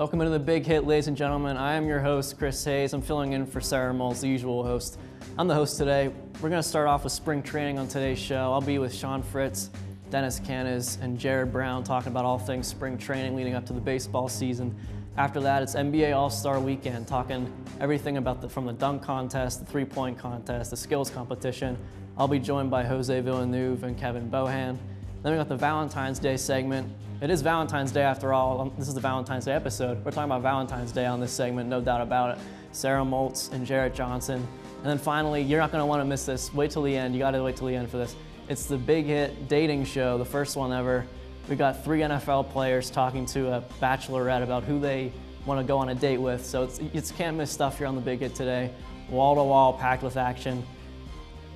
Welcome into the Big Hit, ladies and gentlemen. I am your host, Chris Hayes. I'm filling in for Sarah Moles, the usual host. I'm the host today. We're going to start off with spring training on today's show. I'll be with Sean Fritz, Dennis Canis, and Jared Brown talking about all things spring training leading up to the baseball season. After that, it's NBA All Star Weekend, talking everything about the, from the dunk contest, the three point contest, the skills competition. I'll be joined by Jose Villanueva and Kevin Bohan. Then we got the Valentine's Day segment. It is Valentine's Day after all. Um, this is the Valentine's Day episode. We're talking about Valentine's Day on this segment, no doubt about it. Sarah Moltz and Jarrett Johnson. And then finally, you're not going to want to miss this. Wait till the end. You got to wait till the end for this. It's the big hit dating show, the first one ever. We got three NFL players talking to a bachelorette about who they want to go on a date with. So it's, it's can't miss stuff here on the big hit today. Wall to wall, packed with action.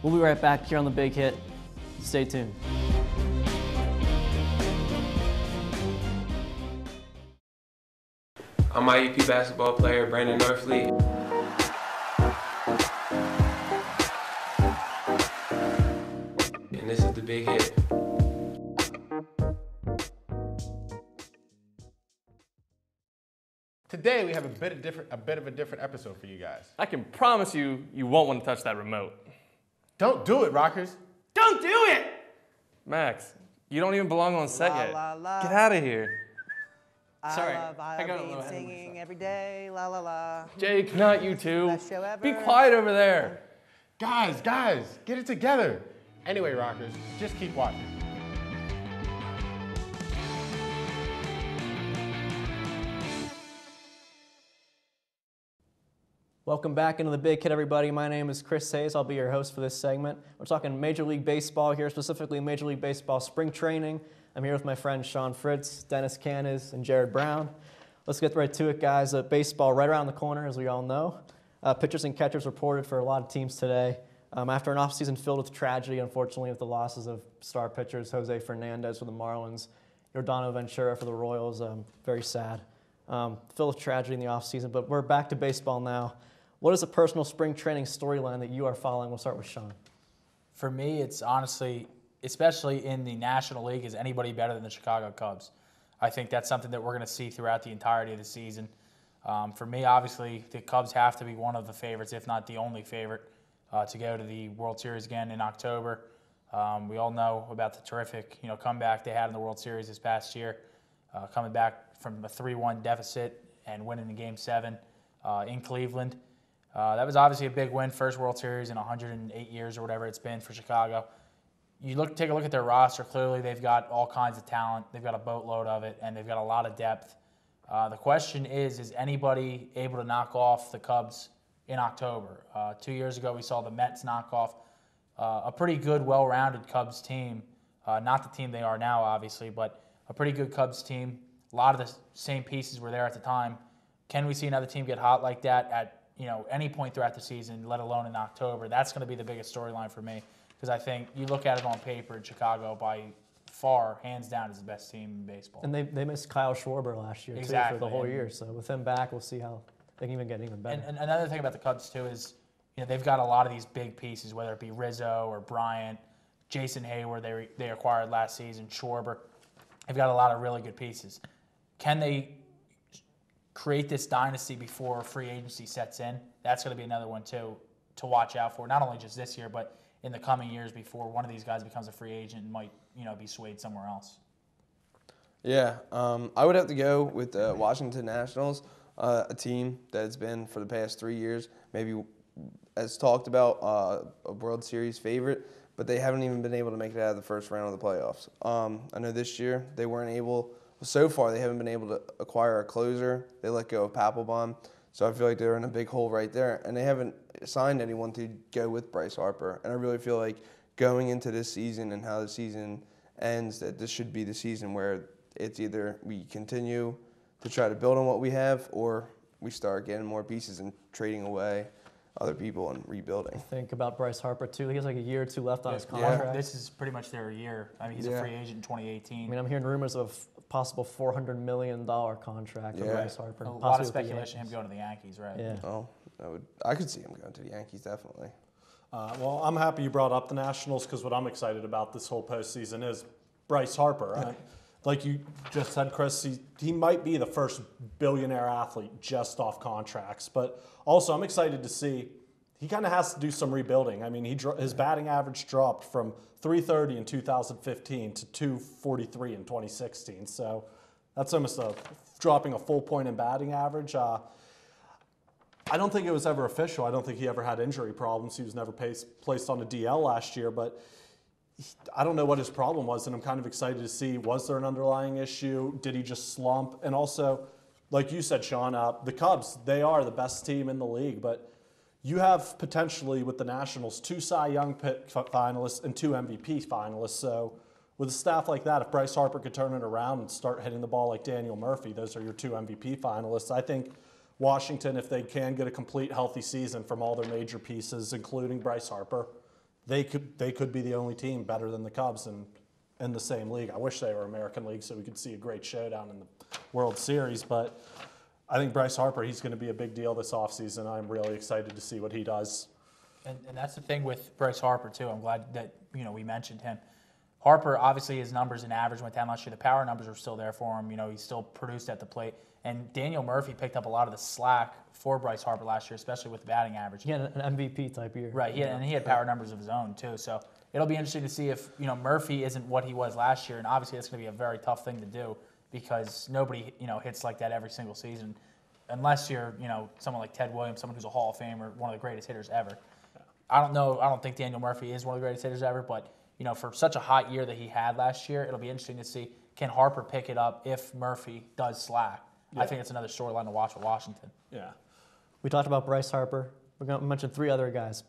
We'll be right back here on the big hit. Stay tuned. I'm IUP basketball player Brandon Norfleet. And this is the big hit. Today we have a bit of different, a bit of a different episode for you guys. I can promise you, you won't want to touch that remote. Don't do it, Rockers. Don't do it! Max, you don't even belong on set La, yet. la, la. Get out of here. I Sorry, love I got a IRB little ahead of singing every day. La la la. Jake, not you two. Best show ever. Be quiet over there. Guys, guys, get it together. Anyway, Rockers, just keep watching. Welcome back into the Big Hit, everybody. My name is Chris Hayes. I'll be your host for this segment. We're talking Major League Baseball here, specifically Major League Baseball spring training. I'm here with my friends Sean Fritz, Dennis Canis, and Jared Brown. Let's get right to it, guys. Uh, baseball right around the corner, as we all know. Uh, pitchers and catchers reported for a lot of teams today. Um, after an offseason filled with tragedy, unfortunately, with the losses of star pitchers Jose Fernandez for the Marlins, Yordano Ventura for the Royals, um, very sad. Um, filled with tragedy in the offseason, but we're back to baseball now. What is a personal spring training storyline that you are following? We'll start with Sean. For me, it's honestly, especially in the National League, is anybody better than the Chicago Cubs? I think that's something that we're going to see throughout the entirety of the season. Um, for me, obviously, the Cubs have to be one of the favorites, if not the only favorite, uh, to go to the World Series again in October. Um, we all know about the terrific, you know, comeback they had in the World Series this past year, uh, coming back from a 3-1 deficit and winning the Game Seven uh, in Cleveland. Uh, that was obviously a big win, first World Series in 108 years or whatever it's been for Chicago. You look, take a look at their roster. Clearly, they've got all kinds of talent. They've got a boatload of it, and they've got a lot of depth. Uh, the question is: Is anybody able to knock off the Cubs in October? Uh, two years ago, we saw the Mets knock off uh, a pretty good, well-rounded Cubs team. Uh, not the team they are now, obviously, but a pretty good Cubs team. A lot of the same pieces were there at the time. Can we see another team get hot like that at you know any point throughout the season, let alone in October? That's going to be the biggest storyline for me because I think you look at it on paper, in Chicago by far, hands down, is the best team in baseball. And they, they missed Kyle Schwarber last year too for the whole and- year. So with him back, we'll see how they can even get even better. And, and another thing about the Cubs too is, you know, they've got a lot of these big pieces, whether it be Rizzo or Bryant, Jason Heyward they re- they acquired last season, Schwarber. They've got a lot of really good pieces. Can they create this dynasty before free agency sets in? That's going to be another one too to watch out for. Not only just this year, but in the coming years before one of these guys becomes a free agent and might you know be swayed somewhere else. Yeah, um, I would have to go with the Washington Nationals, uh, a team that's been for the past three years, maybe as talked about, uh, a World Series favorite, but they haven't even been able to make it out of the first round of the playoffs. Um, I know this year they weren't able. So far, they haven't been able to acquire a closer. They let go of Papelbon, so I feel like they're in a big hole right there, and they haven't signed anyone to go with Bryce Harper. And I really feel like going into this season and how the season ends, that this should be the season where it's either we continue to try to build on what we have, or we start getting more pieces and trading away other people and rebuilding. Think about Bryce Harper too. He has like a year or two left on his contract. Yeah. contract. This is pretty much their year. I mean, he's a free agent in 2018. I mean, I'm hearing rumors of a possible 400 million dollar contract for Yeah. Bryce Harper. A lot of speculation him Yankees. going to the Yankees, right? Yeah. Oh, I would. I could see him going to the Yankees definitely. Uh, well, I'm happy you brought up the Nationals because what I'm excited about this whole postseason is Bryce Harper. I, like you just said, Chris, he, he might be the first billionaire athlete just off contracts. But also, I'm excited to see he kind of has to do some rebuilding. I mean, he his batting average dropped from 330 in 2015 to 243 in 2016. So that's almost a dropping a full point in batting average. Uh, I don't think it was ever official. I don't think he ever had injury problems. He was never pace, placed on a DL last year, but he- I don't know what his problem was, and I'm kind of excited to see was there an underlying issue? Did he just slump? And also, like you said, Sean, uh, the Cubs, they are the best team in the league, but you have potentially with the Nationals two Cy Young finalists and two MVP finalists. So with a staff like that, if Bryce Harper could turn it around and start hitting the ball like Daniel Murphy, those are your two MVP finalists. I think Washington, if they can get a complete healthy season from all their major pieces, including Bryce Harper, they could they could be the only team better than the Cubs in in the same league. I wish they were American League so we could see a great showdown in the World Series, but I think Bryce Harper, he's going to be a big deal this offseason. I'm really excited to see what he does. And, and that's the thing with Bryce Harper too. I'm glad that you know we mentioned him. Harper, obviously, his numbers in average went down last year. The power numbers are still there for him. You know, he still produced at the plate. And Daniel Murphy picked up a lot of the slack for Bryce Harper last year, especially with the batting average. He had an MVP type year. Right, he had, and he had power numbers of his own too. So it'll be interesting to see if you know Murphy isn't what he was last year, and obviously that's going to be a very tough thing to do because nobody you know hits like that every single season, unless you're you know someone like Ted Williams, someone who's a Hall of Famer, one of the greatest hitters ever. I don't know. I don't think Daniel Murphy is one of the greatest hitters ever, but you know for such a hot year that he had last year, it'll be interesting to see can Harper pick it up if Murphy does slack. I think it's another storyline to watch with Washington. Yeah. We talked about Bryce Harper. We're going to mention three other guys.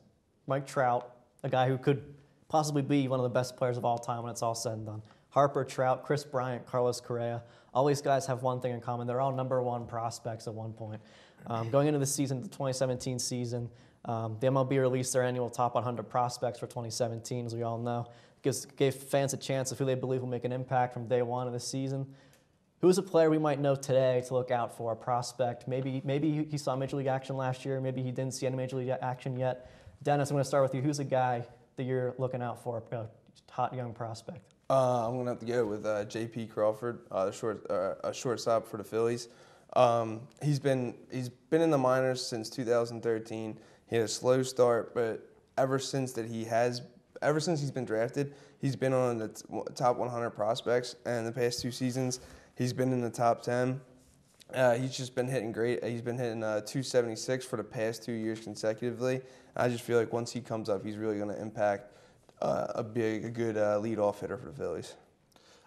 Mike Trout, a guy who could possibly be one of the best players of all time when it's all said and done. Harper, Trout, Kris Bryant, Carlos Correa. All these guys have one thing in common. They're all number one prospects at one point. Um, going into the season, the 2017 season, um, the MLB released their annual top 100 prospects for 2017, as we all know. Gives, gave fans a chance of who they believe will make an impact from day one of the season. Who's a player we might know today to look out for, a prospect? Maybe, maybe he saw Major League action last year. Maybe he didn't see any Major League action yet. Dennis, I'm going to start with you. Who's a guy that you're looking out for, a hot young prospect? Uh, I'm gonna have to go with uh, J.P. Crawford, uh, short uh, a shortstop for the Phillies. Um, he's been he's been in the minors since 2013. He had a slow start, but ever since that he has ever since he's been drafted, he's been on the top 100 prospects. And the past two seasons, he's been in the top 10. Uh, he's just been hitting great. He's been hitting uh, 276 for the past two years consecutively. I just feel like once he comes up, he's really going to impact uh, a big, a good uh, leadoff hitter for the Phillies.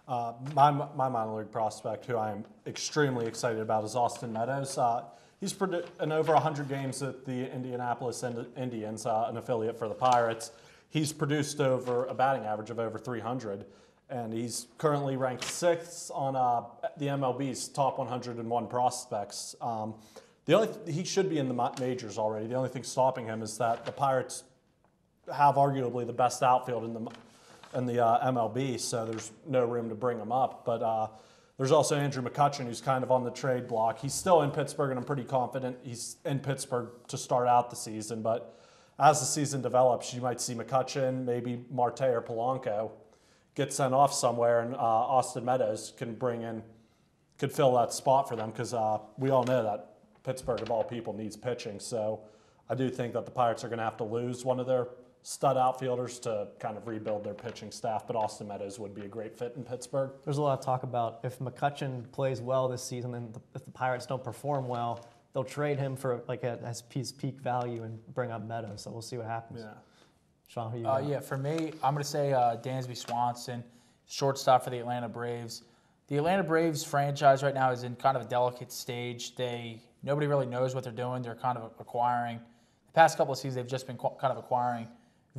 Uh, my, my minor league prospect, who I am extremely excited about, is Austin Meadows. Uh, he's produ- in over 100 games at the Indianapolis Ind- Indians, uh, an affiliate for the Pirates. He's produced over a batting average of over 300, and he's currently ranked sixth on uh, the MLB's top 101 prospects. Um, the only th- he should be in the ma- majors already. The only thing stopping him is that the Pirates have arguably the best outfield in the in the uh, MLB, so there's no room to bring him up. But uh, there's also Andrew McCutchen, who's kind of on the trade block. He's still in Pittsburgh, and I'm pretty confident he's in Pittsburgh to start out the season. But as the season develops, you might see McCutchen, maybe Marte or Polanco get sent off somewhere, and uh, Austin Meadows can bring in, could fill that spot for them because uh, we all know that Pittsburgh, of all people, needs pitching. So I do think that the Pirates are going to have to lose one of their stud outfielders to kind of rebuild their pitching staff, but Austin Meadows would be a great fit in Pittsburgh. There's a lot of talk about if McCutchen plays well this season and the, if the Pirates don't perform well, they'll trade him for like a, as his peak value and bring up Meadows. So we'll see what happens. Yeah. Sean, who you Uh, yeah, for me, I'm going to say uh, Dansby Swanson, shortstop for the Atlanta Braves. The Atlanta Braves franchise right now is in kind of a delicate stage. They nobody really knows what they're doing. They're kind of acquiring. The past couple of seasons, they've just been qu- kind of acquiring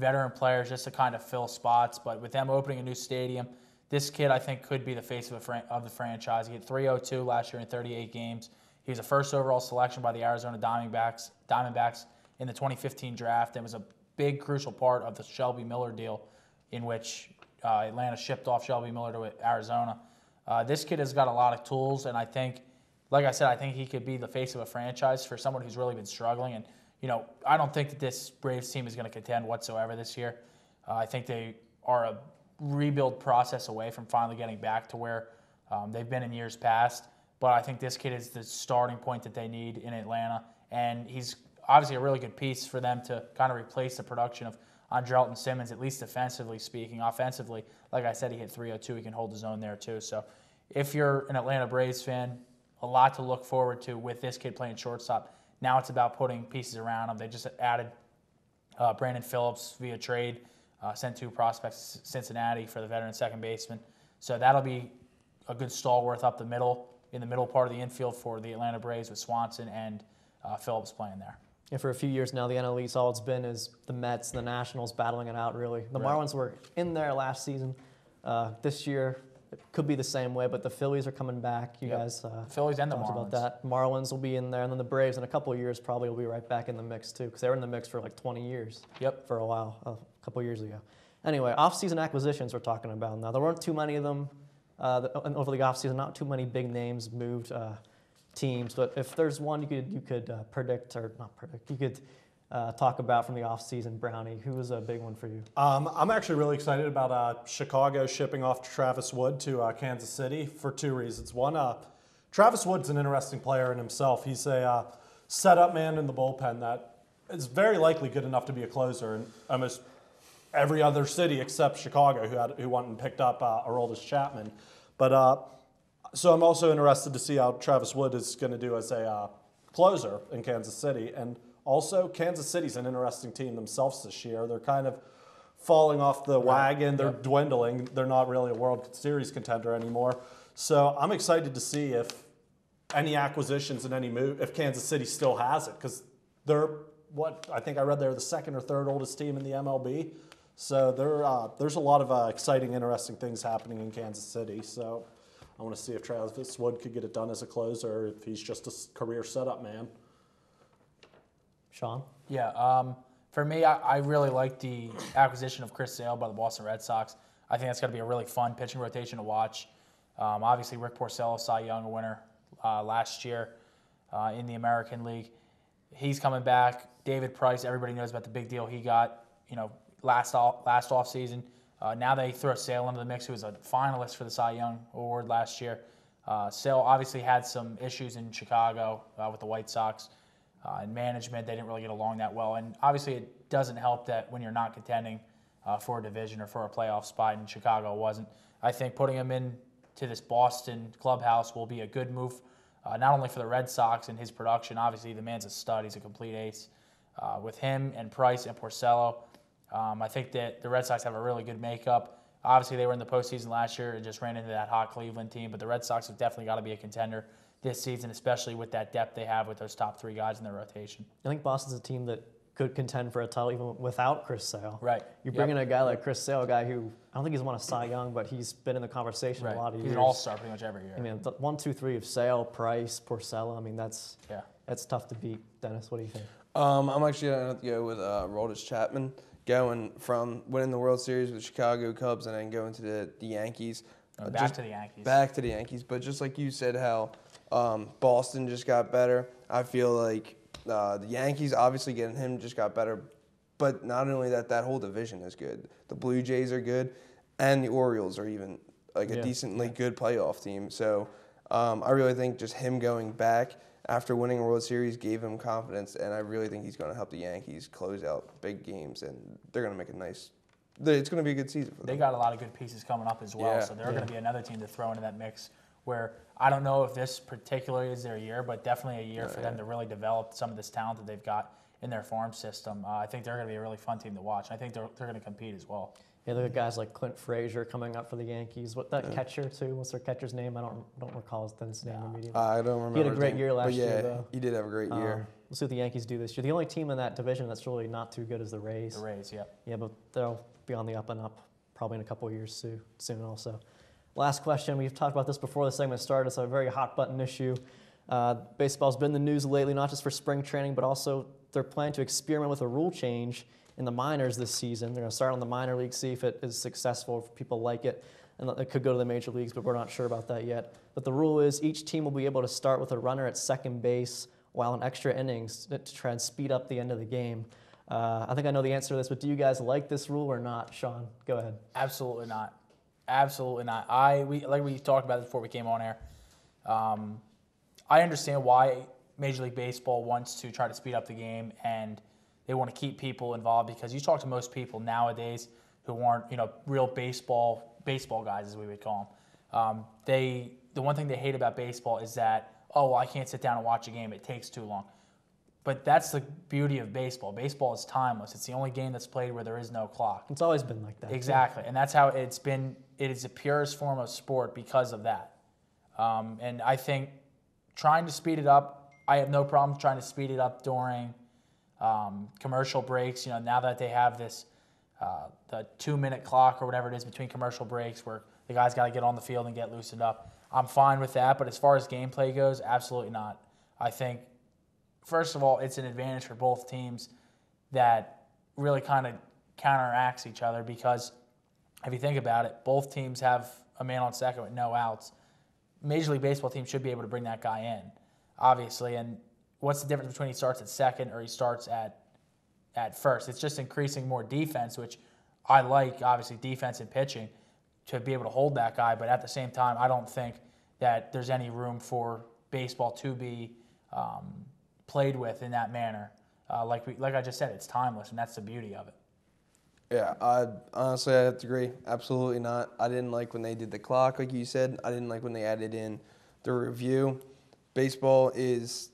veteran players just to kind of fill spots. But with them opening a new stadium, this kid I think could be the face of, a fran- of the franchise. He had 302 last year in 38 games. He was a first overall selection by the Arizona Diamondbacks. Diamondbacks in the 2015 draft and was a big crucial part of the Shelby Miller deal, in which uh, Atlanta shipped off Shelby Miller to Arizona. Uh, this kid has got a lot of tools, and I think, like I said, I think he could be the face of a franchise for someone who's really been struggling. And you know, I don't think that this Braves team is going to contend whatsoever this year. Uh, I think they are a rebuild process away from finally getting back to where Um, they've been in years past, but I think this kid is the starting point that they need in Atlanta, and he's obviously a really good piece for them to kind of replace the production of Andrelton Simmons, at least defensively speaking. Offensively, like I said, he hit 302. He can hold his own there too. So, if you're an Atlanta Braves fan, a lot to look forward to with this kid playing shortstop. Now it's about putting pieces around them. They just added uh, Brandon Phillips via trade, uh, sent two prospects to Cincinnati for the veteran second baseman. So that'll be a good stalwart up the middle, in the middle part of the infield for the Atlanta Braves with Swanson and uh, Phillips playing there. And for a few years now, the NL East, all it's been is the Mets, the Nationals battling it out, really. The Right. Marlins were in there last season. Uh, this year, it could be the same way, but the Phillies are coming back. You Yep. guys uh, Phillies and the Marlins. about that. Marlins will be in there, and then the Braves in a couple of years probably will be right back in the mix, too, because they were in the mix for like 20 years. Yep. For a while, a couple years ago. Anyway, off-season acquisitions we're talking about now. There weren't too many of them uh, the- over the off-season. Not too many big names moved uh, teams, but if there's one you could you could uh, predict or not predict, you could uh, talk about from the off-season. Brownie, who was a big one for you? Um, I'm actually really excited about uh, Chicago shipping off Travis Wood to uh, Kansas City for two reasons. One, uh, Travis Wood's an interesting player in himself. He's a uh, setup man in the bullpen that is very likely good enough to be a closer in almost every other city except Chicago, who had who went and picked up uh, Aroldis Chapman. But uh, so I'm also interested to see how Travis Wood is going to do as a closer in Kansas City. And also, Kansas City's an interesting team themselves this year. They're kind of falling off the wagon. They're dwindling. They're not really a World Series contender anymore. So I'm excited to see if any acquisitions and any move, if Kansas City still has it, because they're what I think I read they're the second or third oldest team in the MLB. So there, uh, there's a lot of uh, exciting, interesting things happening in Kansas City. So I want to see if Travis Wood could get it done as a closer, if he's just a career setup man. Sean. Yeah, um, for me, I, I really like the acquisition of Chris Sale by the Boston Red Sox. I think that's going to be a really fun pitching rotation to watch. Um, obviously, Rick Porcello, Cy Young winner uh, last year uh, in the American League. He's coming back. David Price, everybody knows about the big deal he got. You know, last off, last off season. Uh, now they throw Sale into the mix, who was a finalist for the Cy Young Award last year. Uh, Sale obviously had some issues in Chicago uh, with the White Sox uh, and management. They didn't really get along that well. And obviously, it doesn't help that when you're not contending uh, for a division or for a playoff spot, and Chicago wasn't. I think putting him in to this Boston clubhouse will be a good move, uh, not only for the Red Sox and his production. Obviously, the man's a stud. He's a complete ace. Uh, with him and Price and Porcello, um, I think that the Red Sox have a really good makeup. Obviously, they were in the postseason last year and just ran into that hot Cleveland team, but the Red Sox have definitely got to be a contender this season, especially with that depth they have with those top three guys in their rotation. I think Boston's a team that could contend for a title even without Chris Sale. Right. You Yep. bring in a guy like Chris Sale, a guy who I don't think he's won a Cy Young, but he's been in the conversation Right. a lot of He's years. an all-star pretty much every year. I mean, the one, two, three of Sale, Price, Porcello. I mean, that's yeah. that's tough to beat. Dennis, what do you think? Um, I'm actually going to go with uh, Roldis Chapman, going from winning the World Series with the Chicago Cubs and then going to the, the Yankees. Uh, Uh, back to the Yankees. Back to the Yankees. But just like you said, how um, Boston just got better, I feel like uh, the Yankees, obviously getting him, just got better. But not only that, that whole division is good. The Blue Jays are good, and the Orioles are even like a Yeah. decently good playoff team. So um, I really think just him going back after winning a World Series gave him confidence, and I really think he's going to help the Yankees close out big games, and they're going to make a nice. It's going to be a good season for them. They got a lot of good pieces coming up as well, Yeah. so they're going to be another team to throw into that mix. Where I don't know if this particularly is their year, but definitely a year for them to really develop some of this talent that they've got in their farm system. Uh, I think they're going to be a really fun team to watch. I think they're, they're going to compete as well. Yeah, there are guys like Clint Frazier coming up for the Yankees. What that catcher too? What's their catcher's name? I don't don't recall his his name immediately. I don't remember. He had a great year last but yeah, year, though. He did have a great year. Um, we'll see what the Yankees do this year. The only team in that division that's really not too good is the Rays. The Rays, yeah. Yeah, but they'll be on the up and up probably in a couple of years soon, soon also. Last question. We've talked about this before the segment started. It's a very hot button issue. Uh, baseball's been in the news lately, not just for spring training, but also they're planning to experiment with a rule change in the minors this season. They're going to start on the minor league, see if it is successful, if people like it, and it could go to the major leagues, but we're not sure about that yet. But the rule is each team will be able to start with a runner at second base while in extra innings to try and speed up the end of the game. Uh, I think I know the answer to this, but do you guys like this rule or not? Sean, go ahead. Absolutely not. Absolutely not. I we like we talked about this before we came on air. Um, I understand why Major League Baseball wants to try to speed up the game and they want to keep people involved because you talk to most people nowadays who aren't you know real baseball baseball guys as we would call them. Um, they the one thing they hate about baseball is that oh well, I can't sit down and watch a game. It takes too long. But that's the beauty of baseball. Baseball is timeless. It's the only game that's played where there is no clock. It's always been like that. Exactly, and that's how it's been. It is the purest form of sport because of that. Um, and I think trying to speed it up, I have no problem trying to speed it up during um, commercial breaks. You know, now that they have this uh, the two minute clock or whatever it is between commercial breaks, where the guys got to get on the field and get loosened up. I'm fine with that, but as far as gameplay goes, absolutely not. I think first of all, it's an advantage for both teams that really kind of counteracts each other because if you think about it, both teams have a man on second with no outs. Major League Baseball team should be able to bring that guy in, obviously. And what's the difference between he starts at second or he starts at at first? It's just increasing more defense, which I like, obviously, defense and pitching to be able to hold that guy. But at the same time, I don't think that there's any room for baseball to be um, played with in that manner. Uh, like we, like I just said, it's timeless, and that's the beauty of it. Yeah, I honestly I have to agree. Absolutely not. I didn't like when they did the clock, like you said. I didn't like when they added in the review. Baseball is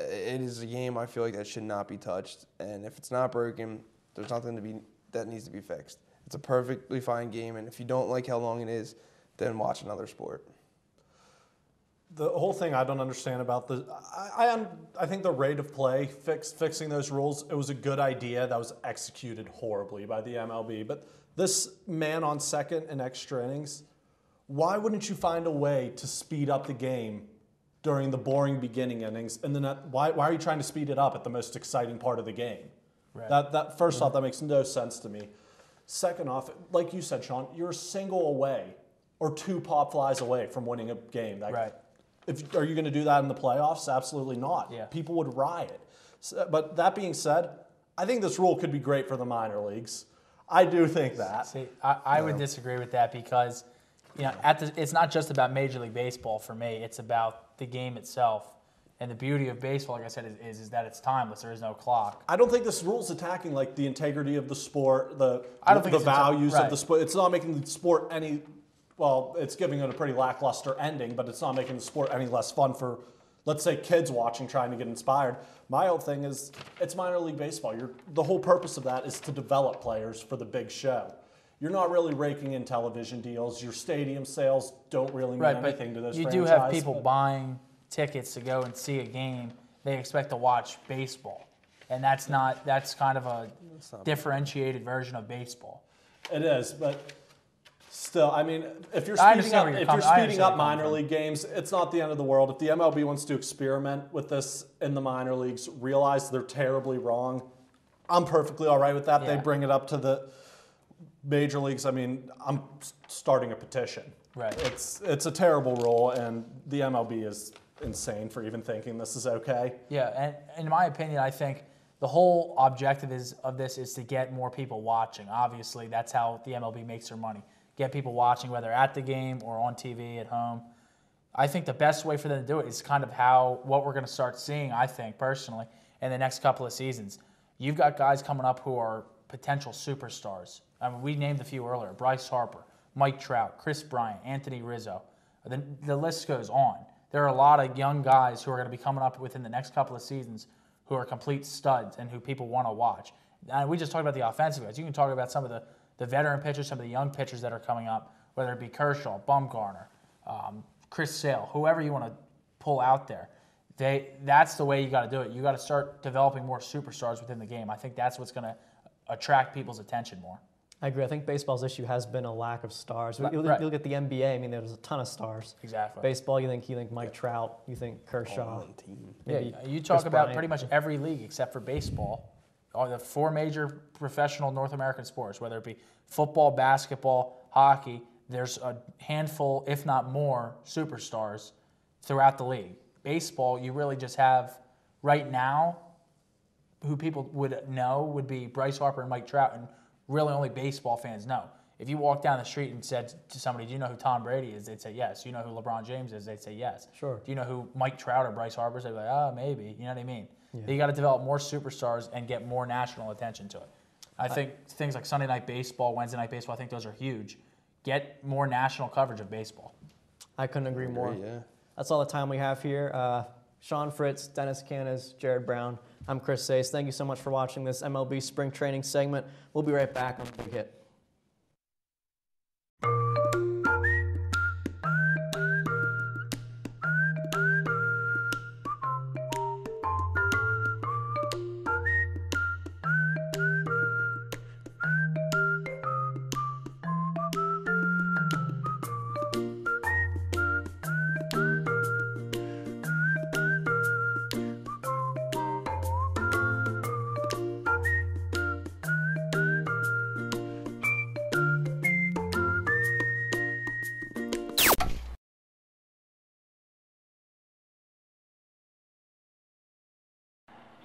it is a game I feel like that should not be touched, and if it's not broken, there's nothing to be that needs to be fixed. It's a perfectly fine game, and if you don't like how long it is, then watch another sport. The whole thing I don't understand about the, I, I, I think the rate of play, fix, fixing those rules, it was a good idea that was executed horribly by the MLB. But this man on second in extra innings, why wouldn't you find a way to speed up the game during the boring beginning innings? And then at, why, why are you trying to speed it up at the most exciting part of the game? Right. That, that 1st mm-hmm. off, that makes no sense to me. Second off, like you said, Sean, you're a single away or two pop flies away from winning a game. That, Right. If, are you going to do that in the playoffs? Absolutely not. Yeah. People would riot. So, but that being said, I think this rule could be great for the minor leagues. I do think that. See, I, I would disagree with that because, you know, at the, it's not just about Major League Baseball for me. It's about the game itself. And the beauty of baseball, like I said, is, is, is that it's timeless. There is no clock. I don't think this rule is attacking like the integrity of the sport, the I don't think the it's atta- values right. of the sport. It's not making the sport any. Well, it's giving it a pretty lackluster ending, but it's not making the sport any less fun for, let's say, kids watching trying to get inspired. My old thing is it's minor league baseball. You're, the whole purpose of that is to develop players for the big show. You're not really raking in television deals. Your stadium sales don't really mean Right, but anything to those you do have people but- buying tickets to go and see a game. They expect to watch baseball. And that's not, that's kind of a differentiated version of baseball. It is, but still, I mean, if you're speeding up, you're if you're speeding up where you're coming minor from. league games, it's not the end of the world. If the MLB wants to experiment with this in the minor leagues, realize they're terribly wrong, I'm perfectly all right with that. They bring it up to the major leagues. I mean, I'm starting a petition. Right. It's it's a terrible rule, and the MLB is insane for even thinking this is okay. Yeah, and in my opinion, I think the whole objective is of this is to get more people watching. Obviously, that's how the MLB makes their money. Get people watching, whether at the game or on TV at home. I think the best way for them to do it is kind of how what we're going to start seeing. I think personally in the next couple of seasons, you've got guys coming up who are potential superstars. I mean, we named a few earlier: Bryce Harper, Mike Trout, Kris Bryant, Anthony Rizzo. The, the list goes on. There are a lot of young guys who are going to be coming up within the next couple of seasons who are complete studs and who people want to watch. And we just talked about the offensive guys. You can talk about some of the, the veteran pitchers, some of the young pitchers that are coming up, whether it be Kershaw, Bumgarner, um, Chris Sale, whoever you want to pull out there. They, that's the way you got to do it. You got to start developing more superstars within the game. I think that's what's going to attract people's attention more. I agree. I think baseball's issue has been a lack of stars. You, Right. you look at the NBA. I mean, there's a ton of stars. Exactly. Baseball, you think you think Mike Trout, you think Kershaw. Maybe Yeah, you talk Chris about Bryant. pretty much every league except for baseball, are the four major professional North American sports, whether it be football, basketball, hockey. There's a handful, if not more, superstars throughout the league. Baseball, you really just have right now who people would know would be Bryce Harper and Mike Trout, and really only baseball fans know. If you walk down the street and said to somebody, "Do you know who Tom Brady is?" They'd say yes. You know who LeBron James is? They'd say yes. Sure. Do you know who Mike Trout or Bryce Harper is? They'd be like, "Ah, maybe." You know what I mean? You got to develop more superstars and get more national attention to it. I think things like Sunday Night Baseball, Wednesday Night Baseball, I think those are huge. Get more national coverage of baseball. I couldn't agree more. yeah. That's all the time we have here. Uh, Sean Fritz, Dennis Canas, Jared Brown. I'm Chris Hayes. Thank you so much for watching this MLB spring training segment. We'll be right back on Big Hit.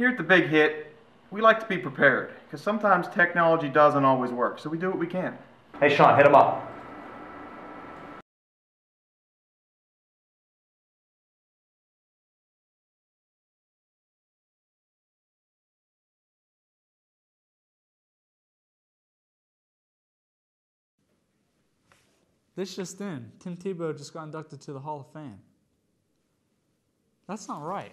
Here at the Big Hit, we like to be prepared because sometimes technology doesn't always work, so we do what we can. Hey, Sean, hit him up. This just in, Tim Tebow just got inducted to the Hall of Fame. That's not right.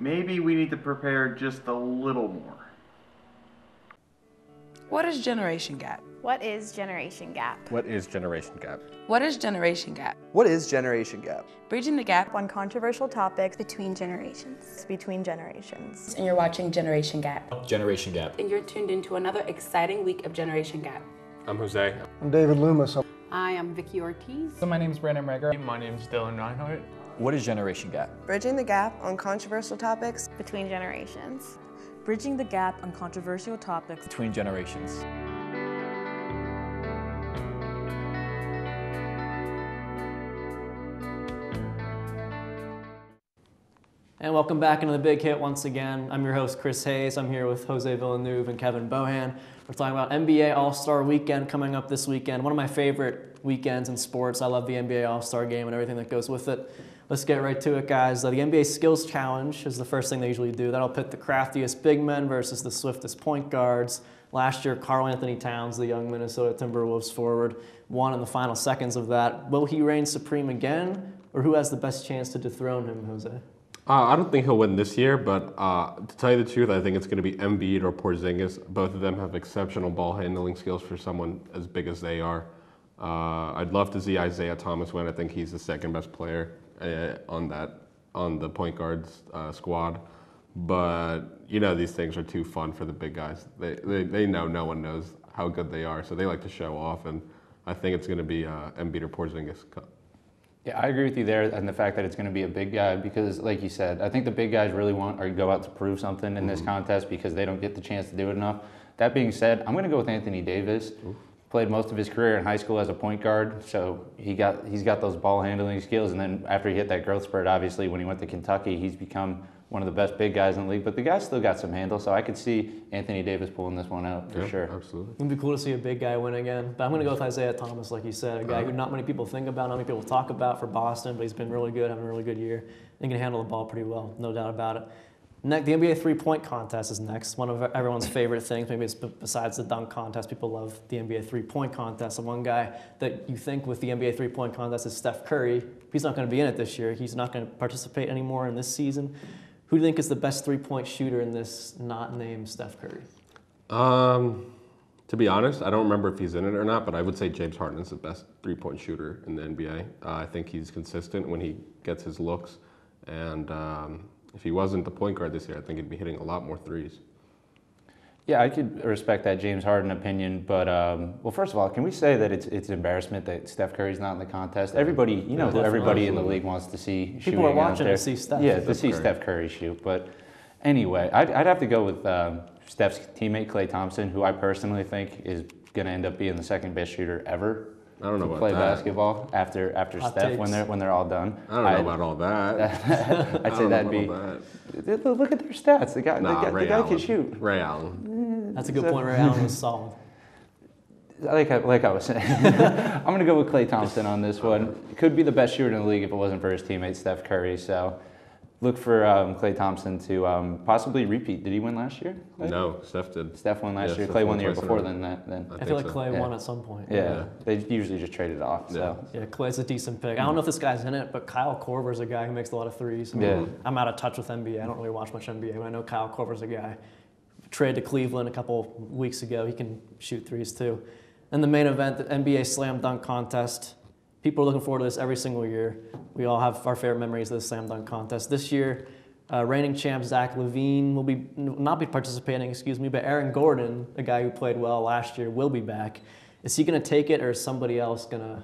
Maybe we need to prepare just a little more. What is Generation Gap? What is Generation Gap? What is Generation Gap? What is Generation Gap? What is Generation Gap? Bridging the gap on controversial topics between generations. Between generations. And you're watching Generation Gap. Generation Gap. And you're tuned into another exciting week of Generation Gap. I'm Jose. I'm David Loomis. I am Vicky Ortiz. So my name is Brandon Reger. My name is Dylan Reinhardt. What is Generation Gap? Bridging the gap on controversial topics between generations. Bridging the gap on controversial topics between generations. And welcome back into the Big Hit once again. I'm your host, Chris Hayes. I'm here with Jose Villanueva and Kevin Bohan. We're talking about NBA All Star Weekend coming up this weekend. One of my favorite weekends in sports. I love the NBA All Star Game and everything that goes with it. Let's get right to it, guys. The NBA Skills Challenge is the first thing they usually do. That'll pit the craftiest big men versus the swiftest point guards. Last year, Karl-Anthony Towns, the young Minnesota Timberwolves forward, won in the final seconds of that. Will he reign supreme again, or who has the best chance to dethrone him, Jose? Uh, I don't think he'll win this year, but uh, to tell you the truth, I think it's going to be Embiid or Porzingis. Both of them have exceptional ball handling skills for someone as big as they are. Uh, I'd love to see Isaiah Thomas win. I think he's the second best player on that on the point guards uh, squad. But you know these things are too fun for the big guys. They, they they know no one knows how good they are, so they like to show off. And I think it's going to be uh, Embiid or Porzingis. Yeah, I agree with you there, and the fact that it's going to be a big guy because, like you said, I think the big guys really want or go out to prove something in this contest because they don't get the chance to do it enough. That being said, I'm going to go with Anthony Davis. Played most of his career in high school as a point guard, so he got he's got those ball handling skills. And then after he hit that growth spurt, obviously when he went to Kentucky, he's become one of the best big guys in the league. But the guy's still got some handle, so I could see Anthony Davis pulling this one out for yeah, sure. Absolutely. It'd be cool to see a big guy win again. But I'm going to go with Isaiah Thomas, like you said, a guy uh-huh. who not many people think about, not many people talk about for Boston, but he's been really good, having a really good year. He can handle the ball pretty well, no doubt about it. Next, the NBA three-point contest is next. One of everyone's favorite things. Maybe it's besides the dunk contest. People love the NBA three-point contest. And one guy that you think with the NBA three-point contest is Steph Curry. He's not going to be in it this year. He's not going to participate anymore in this season. Who do you think is the best three-point shooter in this not named Steph Curry? Um, to be honest, I don't remember if he's in it or not, but I would say James Harden is the best three-point shooter in the NBA. Uh, I think he's consistent when he gets his looks, and um, if he wasn't the point guard this year, I think he'd be hitting a lot more threes. Yeah, I could respect that James Harden opinion, but um, well, first of all, can we say that it's it's embarrassment that Steph Curry's not in the contest? Everybody, you know, Yeah, everybody in the league wants to see. People shooting are out watching to see Steph. Yeah, to see Curry. Steph Curry shoot. But anyway, I'd, I'd have to go with um, Steph's teammate Klay Thompson, who I personally think is going to end up being the second best shooter ever. I don't know to about play that. basketball after after Hot Steph when takes. they're when they're all done. I don't know I'd- about all that. I'd I say don't know that'd be. about Look at their stats. The guy, Nah, the guy, Ray the guy Allen. can shoot. Ray Allen. Eh, That's a good point. Ray Allen was solid. like I, like I was saying, I'm going to go with Klay Thompson on this one. Could be the best shooter in the league if it wasn't for his teammate Steph Curry. So look for um, Klay Thompson to um, possibly repeat. Did he win last year? Klay? No, Steph did. Steph won last Yeah, year. Steph Klay won won the year twice in a before then. That then. I feel like Klay won at some point. Yeah. Yeah. they usually just trade it off. So Yeah, Klay's a decent pick. I don't know if this guy's in it, but Kyle Korver's a guy who makes a lot of threes. I mean, Yeah. I'm out of touch with NBA. I don't really watch much NBA, but I know Kyle Korver's a guy. Traded to Cleveland a couple weeks ago. He can shoot threes too. And the main event, the NBA Slam Dunk Contest. People are looking forward to this every single year. We all have our favorite memories of the Slam Dunk Contest. This year, uh, reigning champ Zach LaVine will be not be participating, excuse me, but Aaron Gordon, a guy who played well last year, will be back. Is he going to take it, or is somebody else going to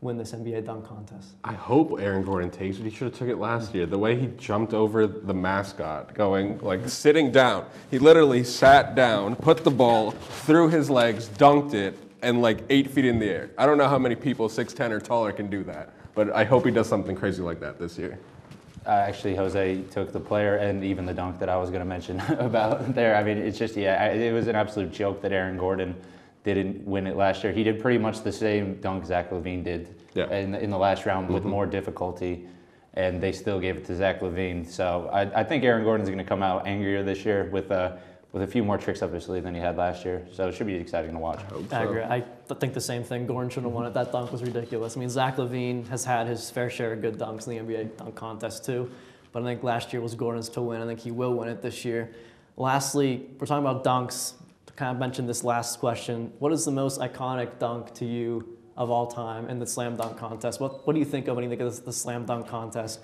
win this NBA dunk contest? I hope Aaron Gordon takes it. He should have took it last year. The way he jumped over the mascot, going like sitting down. He literally sat down, put the ball through his legs, dunked it, and like eight feet in the air. I don't know how many people six ten or taller can do that, but I hope he does something crazy like that this year. Uh, actually, Jose took the player and even the dunk that I was going to mention about there. I mean, it's just, yeah, I, it was an absolute joke that Aaron Gordon didn't win it last year. He did pretty much the same dunk Zach LaVine did Yeah. in, in the last round with Mhm. more difficulty, and they still gave it to Zach LaVine. So I, I think Aaron Gordon's going to come out angrier this year with, uh, with a few more tricks up his sleeve than he had last year. So it should be exciting to watch. I agree. I think the same thing. Gordon should have won it. That dunk was ridiculous. I mean, Zach LaVine has had his fair share of good dunks in the NBA dunk contest too, but I think last year was Gordon's to win. I think he will win it this year. Lastly, we're talking about dunks. To kind of mention this last question, what is the most iconic dunk to you of all time in the slam dunk contest? What What do you think of when you think of the slam dunk contest?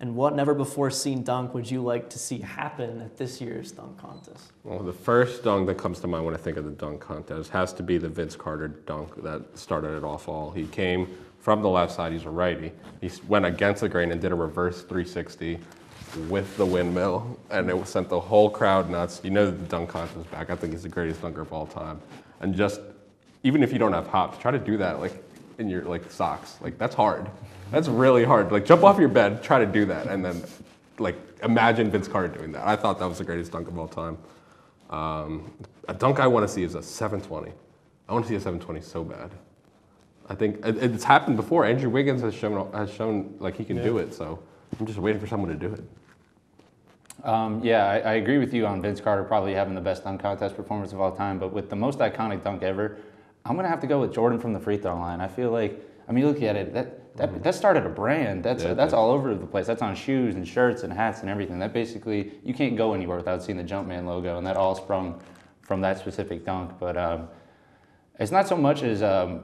And what never before seen dunk would you like to see happen at this year's dunk contest? Well, the first dunk that comes to mind when I think of the dunk contest has to be the Vince Carter dunk that started it off all. He came from the left side, he's a righty. He went against the grain and did a reverse 360 with the windmill, and it sent the whole crowd nuts. You know the dunk contest is back. I think he's the greatest dunker of all time. And just, even if you don't have hops, try to do that like in your like socks. Like that's hard. That's really hard. Like jump off your bed, try to do that, and then like imagine Vince Carter doing that. I thought that was the greatest dunk of all time. Um, a dunk I want to see is a 720. I want to see a 720 so bad. I think it, it's happened before. Andrew Wiggins has shown has shown like he can do it. So I'm just waiting for someone to do it. Um, yeah, I, I agree with you on Vince Carter probably having the best dunk contest performance of all time. But with the most iconic dunk ever, I'm gonna have to go with Jordan from the free throw line. I feel like, I mean, look at it. That that, that started a brand. That's Yeah, that's all over the place. That's on shoes and shirts and hats and everything. That basically you can't go anywhere without seeing the Jumpman logo, and that all sprung from that specific dunk. But um, it's not so much as um,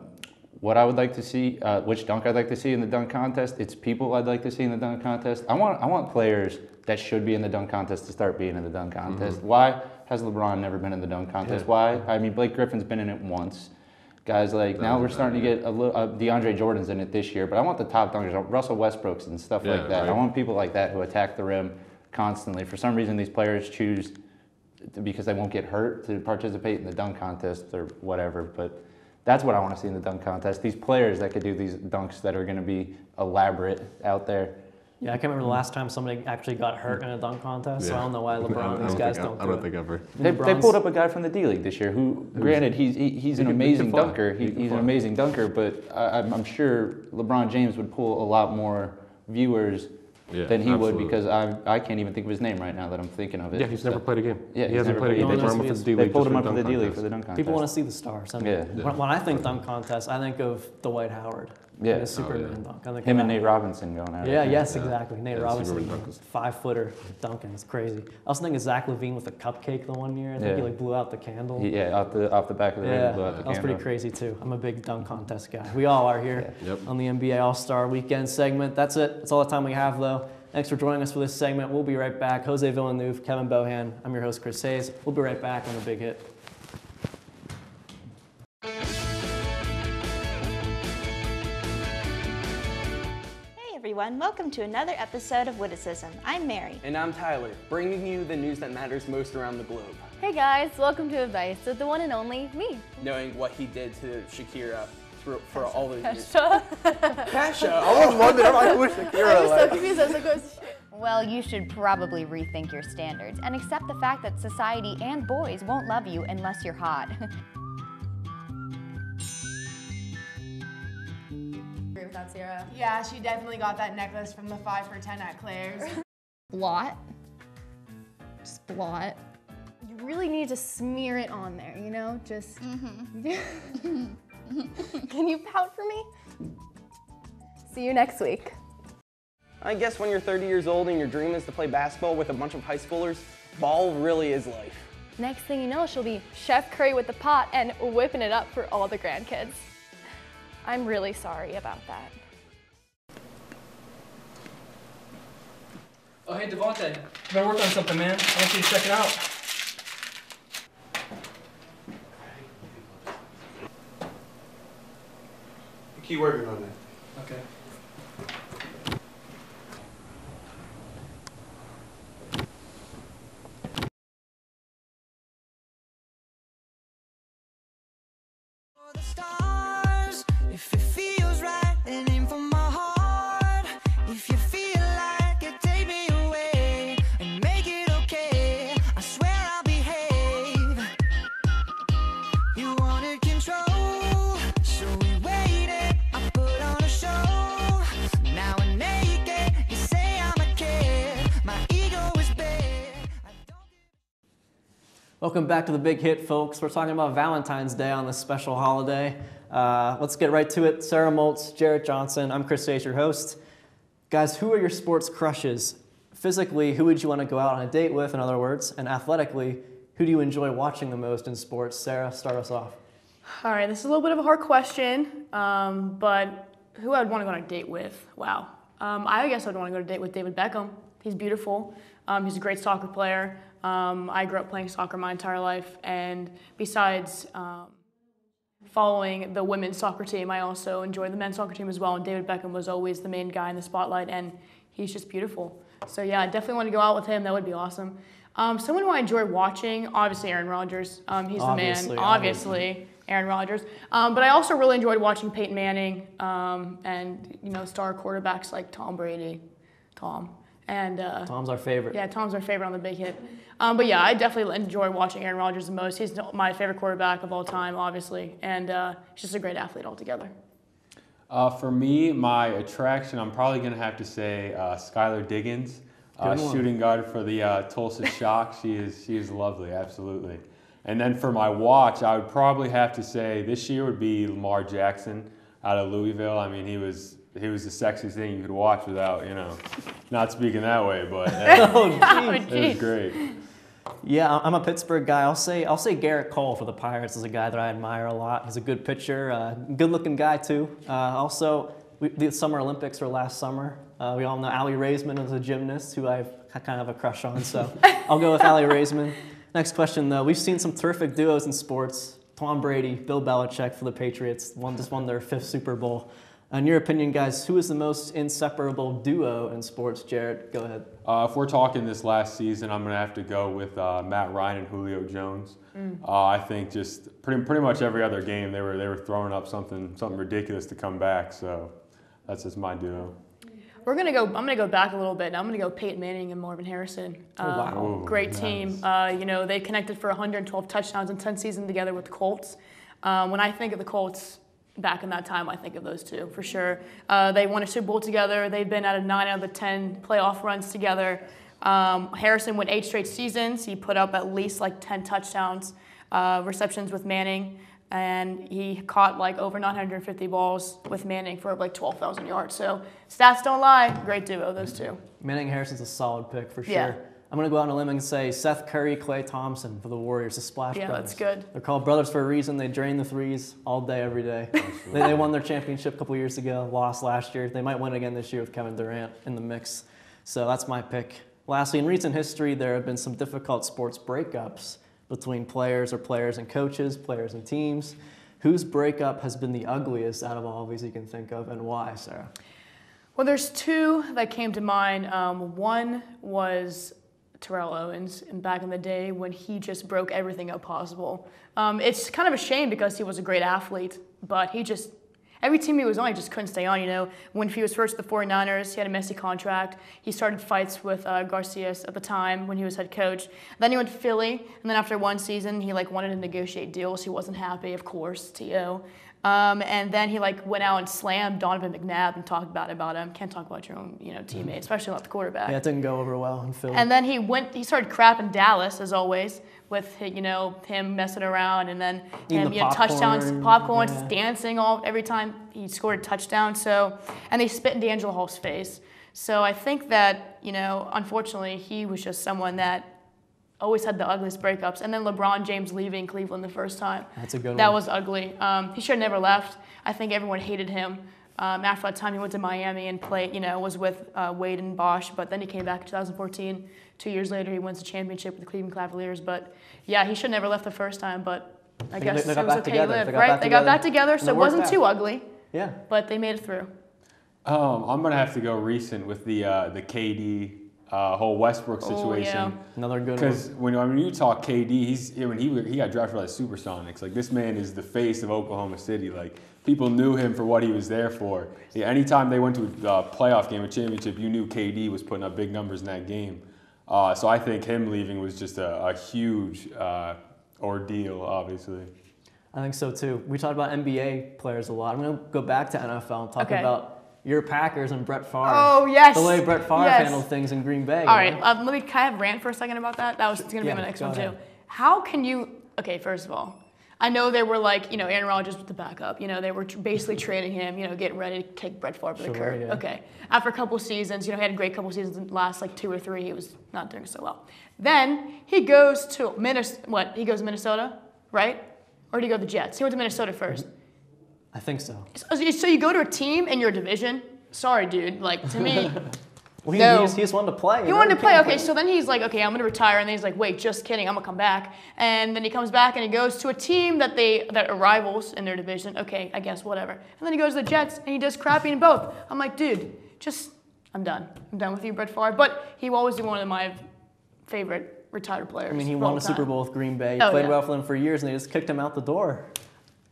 what I would like to see, uh, which dunk I'd like to see in the dunk contest. It's people I'd like to see in the dunk contest. I want I want players that should be in the dunk contest to start being in the dunk contest. Why has LeBron never been in the dunk contest? Yeah. Why? I mean, Blake Griffin's been in it once. Guys like now we're starting to get a little. Uh, DeAndre Jordan's in it this year, but I want the top dunkers, Russell Westbrooks and stuff Yeah, like that. I want people like that who attack the rim constantly. For some reason, these players choose to- because they won't get hurt to participate in the dunk contest or whatever. But that's what I want to see in the dunk contest. These players that could do these dunks that are going to be elaborate out there. Yeah, I can't remember the last time somebody actually got hurt in a dunk contest. So I don't know why I LeBron don't and these guys think- don't. I do don't it. think ever. They, they pulled up a guy from the D League this year who, granted, he's he, he's an can- he amazing dunker. He, He he's an amazing dunker, but I, I'm, I'm sure LeBron James would pull a lot more viewers Yeah, than he absolutely. would because I I can't even think of his name right now that I'm thinking of it. Yeah, he's never played a game. Yeah, He hasn't never played a game. They They brought brought him him up for for the D They League. pulled him up for for the the D dunk League for the contest. dunk contest. People want to see the stars. I mean, Yeah. when, when I think dunk contest, I think of Dwight Howard. Yeah. and his Oh, Superman yeah. dunk. Him and. Nate Robinson going at it. Yeah, yes, exactly. Nate Robinson, five footer dunking. It's crazy. I was thinking Zach LaVine with a cupcake the one year. I think he like blew out the candle. He- yeah, off the off the back of the Yeah, ring, blew out the that was pretty crazy too. I'm a big dunk contest guy. We all are here Yep. on the NBA All Star Weekend segment. That's it. That's all the time we have though. Thanks for joining us for this segment. We'll be right back. Jose Villanueva, Kevin Bohan. I'm your host Chris Hayes. We'll be right back on the Big Hit. Everyone, welcome to another episode of Witticism. I'm Mary. And I'm Tyler, bringing you the news that matters most around the globe. Hey guys, welcome to Advice with the one and only me. Knowing what he did to Shakira for, for all those years. Kesha. Kesha, I was wondering, I'm like, Shakira? I was so like? confused. I was like, Well, you should probably rethink your standards and accept the fact that society and boys won't love you unless you're hot. Sierra. Yeah, she definitely got that necklace from the 5 for 10 at Claire's. Blot. Just blot. You really need to smear it on there, you know? Just. Mm-hmm. Can you pout for me? See you next week. I guess when you're 30 years old and your dream is to play basketball with a bunch of high schoolers, ball really is life. Next thing you know, she'll be Chef Curry with the pot and whipping it up for all the grandkids. I'm really sorry about that. Oh, hey, Devontae. Been working on something, man. I want you to check it out. Keep working on that. Okay. Aim for my heart. If you feel like away and make it okay. I swear I'll behave. You wanted control, so we waited. I put on a show. Now. You say I'm a kid. My ego is big. Welcome back to the big hit, folks. We're talking about Valentine's Day on this special holiday. Uh, let's get right to it. Sarah Moltz, Jarrett Johnson. I'm Chris Hayes, your host. Guys, who are your sports crushes? Physically, who would you want to go out on a date with, in other words? And athletically, who do you enjoy watching the most in sports? Sarah, start us off. All right, this is a little bit of a hard question, um, but who I'd want to go on a date with? Wow. Um, I guess I'd want to go on a date with David Beckham. He's beautiful. Um, he's a great soccer player. Um, I grew up playing soccer my entire life, and besides um, following the women's soccer team, I also enjoy the men's soccer team as well. And David Beckham was always the main guy in the spotlight, and he's just beautiful. So yeah, I definitely want to go out with him. That would be awesome. Um, someone who I enjoy watching, obviously Aaron Rodgers. Um, he's Obviously, the man, obviously. Aaron Rodgers. Um, but I also really enjoyed watching Peyton Manning um, and you know star quarterbacks like Tom Brady, Tom, and uh, Tom's our favorite. yeah, Tom's our favorite on the big hit. Um, but yeah, I definitely enjoy watching Aaron Rodgers the most. He's my favorite quarterback of all time, obviously, and uh, he's just a great athlete altogether. Uh, for me, my attraction, I'm probably going to have to say uh, Skylar Diggins, uh, shooting guard for the uh, Tulsa Shock. She is she is lovely, absolutely. And then for my watch, I would probably have to say this year would be Lamar Jackson out of Louisville. I mean, he was he was the sexiest thing you could watch without you know, not speaking that way, but uh, Oh, it was great. Yeah, I'm a Pittsburgh guy. I'll say I'll say Gerrit Cole for the Pirates is a guy that I admire a lot. He's a good pitcher, uh, good-looking guy too. Uh, also, we, the Summer Olympics were last summer. Uh, we all know Aly Raisman is a gymnast who I've kind of have a crush on. So I'll go with Aly Raisman. Next question though, we've seen some terrific duos in sports. Tom Brady, Bill Belichick for the Patriots, one just won their fifth Super Bowl. In your opinion, guys, who is the most inseparable duo in sports? Jared, go ahead. Uh, if we're talking this last season, I'm going to have to go with uh, Matt Ryan and Julio Jones. Mm. Uh, I think just pretty, pretty much every other game they were they were throwing up something something ridiculous to come back. So that's just my duo. We're gonna go. I'm gonna go back a little bit. I'm gonna go Peyton Manning and Marvin Harrison. Oh, wow. Um, Oh, great nice. team. Uh, you know, they connected for 112 touchdowns in 10 seasons together with the Colts. Um, when I think of the Colts back in that time, I think of those two for sure. Uh, they won a Super Bowl together. They've been at a nine out of the 10 playoff runs together. Um, Harrison went eight straight seasons. He put up at least like 10 touchdowns, uh, receptions with Manning and he caught like over 950 balls with Manning for like 12,000 yards. So stats don't lie. Great duo, those two. Manning Harrison's a solid pick for sure. Yeah. I'm gonna go out on a limb and say Seth Curry, Klay Thompson for the Warriors, the Splash Yeah, Brothers. that's good. They're called brothers for a reason. They drain the threes all day, every day. they, they won their championship a couple years ago, lost last year. They might win again this year with Kevin Durant in the mix. So that's my pick. Lastly, in recent history, there have been some difficult sports breakups between players or players and coaches, players and teams. Whose breakup has been the ugliest out of all of these you can think of, and why, Sarah? Well, there's two that came to mind. Um, one was Terrell Owens and back in the day when he just broke everything up possible. Um, it's kind of a shame because he was a great athlete, but he just, every team he was on, he just couldn't stay on. You know, when he was first at the 49ers, he had a messy contract. He started fights with uh, Garcias at the time when he was head coach. Then he went to Philly, and then after one season, he like wanted to negotiate deals. He wasn't happy, of course, T.O. Um, and then he like went out and slammed Donovan McNabb and talked bad about him. Can't talk about your own, you know, teammate, especially not the quarterback. Yeah, it didn't go over well in Philly. And then he went. He started crapping Dallas as always, with you know him messing around, and then Eating him the you know touchdowns, popcorn, popcorn, yeah. dancing all every time he scored a touchdown. So and they spit in DeAngelo Hall's face. So I think that you know unfortunately he was just someone that always had the ugliest breakups. And then LeBron James leaving Cleveland the first time. That's a good That one. That was ugly. Um, he should have never left. I think everyone hated him. Um, after that time, he went to Miami and played, you know, was with uh, Wade and Bosh. But then he came back in 2014. Two years later, he wins the championship with the Cleveland Cavaliers. But yeah, he should have never left the first time. But I They- guess they it got was okay together. to live, They got right? they got back together, so it it wasn't out. too ugly. Yeah. But they made it through. Um, I'm gonna have to go recent with the uh, the KD uh, whole Westbrook situation. Oh, situation. yeah. Another good one. Because when I mean you talk KD, he's I mean he he got drafted by the Supersonics. Like this man is the face of Oklahoma City. Like people knew him for what he was there for. Yeah, anytime they went to a uh, playoff game, a championship, you knew KD was putting up big numbers in that game. Uh, so I think him leaving was just a, a huge uh, ordeal, obviously. I think so too. We talked about NBA players a lot. I'm going to go back to NFL and talk Okay. about your Packers and Brett Favre. Oh, yes. The way Brett Favre Yes. handled things in Green Bay. All right, um, let me kind of rant for a second about that. That was going to Yeah, be my next one ahead. too. How can you? Okay, first of all, I know they were like, you know, Aaron Rodgers was the backup. You know, they were basically trading him. You know, getting ready to take Brett Favre to the Sure, curb. yeah. Okay, after a couple seasons, you know, he had a great couple seasons. In the last like two or three, he was not doing so well. Then he goes to Minnesota. What? He goes to Minnesota, right? Or did he go to the Jets? He went to Minnesota first. I think so. So, so you go to a team in your division. Sorry, dude. Like to me. Well, he, No. he, just, he just wanted to play. He wanted to play. Okay, so then he's like, okay, I'm gonna retire, and then he's like, wait, just kidding, I'm gonna come back. And then he comes back and he goes to a team that they that are rivals in their division. Okay, I guess whatever. And then he goes to the Jets and he does crappy in both. I'm like, dude, just I'm done. I'm done with you, Brett Favre. But he will always be one of my favorite retired players. I mean, he won a Super. Bowl with Green Bay. He Oh, played yeah. well for them for years, and they just kicked him out the door.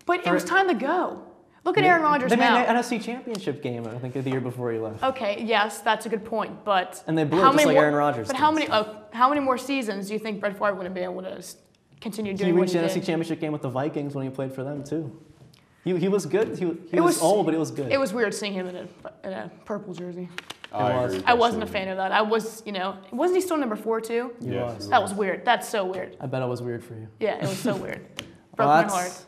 But it was time to go. Look at Aaron Rodgers They now. made an NFC Championship game, I think, the year before he left. Okay, yes, that's a good point, but And they blew it how just many like more, Aaron Rodgers But how many? Oh, how many more seasons do you think Brett Favre would have been able to s- continue He doing what reached he the did? NFC Championship game with the Vikings when he played for them too. He, he was good. He, he was, was- old, but he was good. It was weird seeing him in a, in a purple jersey. I was. I wasn't a fan of that. I was, you know, wasn't he still number four too? He Yes, was. That was weird. That's so weird. I bet it was weird for you. Yeah, it was so weird. Broke Well, my heart.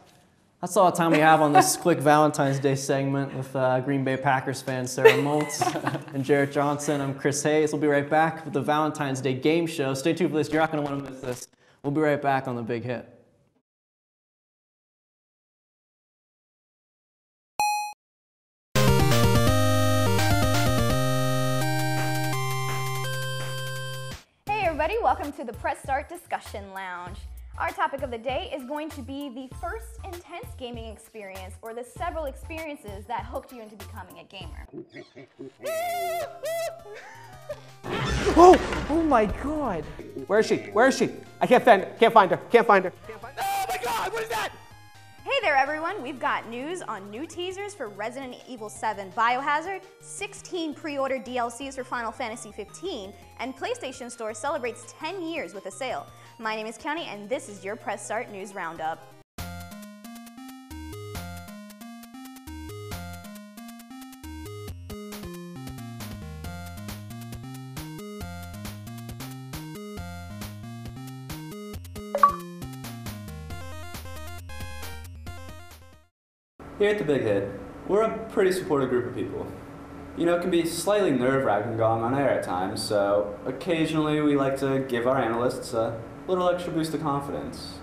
That's all the time we have on this quick Valentine's Day segment with uh, Green Bay Packers fan Sarah Moltz and Jarrett Johnson. I'm Chris Hayes. We'll be right back with the Valentine's Day game show. Stay tuned for this. You're not going to want to miss this. We'll be right back on the big hit. Hey everybody, welcome to the Press Start Discussion Lounge. Our topic of the day is going to be the first intense gaming experience or the several experiences that hooked you into becoming a gamer. Oh, oh my God. Where is she? Where is she? I can't find her. Can't find her. Can't find her. Oh my god, what is that? Hey there everyone, we've got news on new teasers for Resident Evil 7 Biohazard, 16 pre-order DLCs for Final Fantasy 15, and PlayStation Store celebrates 10 years with a sale. My name is County and this is your Press Start News Roundup. Here at the Big Hit, we're a pretty supportive group of people. You know, it can be slightly nerve wracking going on air at times, so occasionally we like to give our analysts a little extra boost of confidence.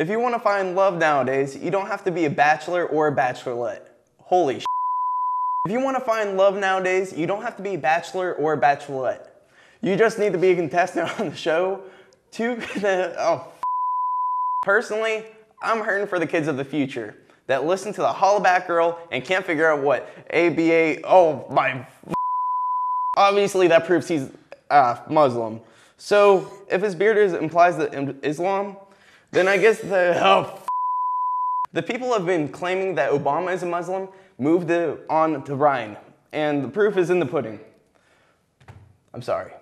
If you want to find love nowadays, you don't have to be a bachelor or a bachelorette. Holy sh! If you want to find love nowadays, you don't have to be a bachelor or a bachelorette. You just need to be a contestant on the show. To oh, personally, I'm hurting for the kids of the future that listen to the Hollaback Girl and can't figure out what ABA. Oh my! Obviously, that proves he's uh, Muslim. So if his beard is, implies that Islam, then I guess the oh, the people have been claiming that Obama is a Muslim moved on to Ryan, and the proof is in the pudding. I'm sorry.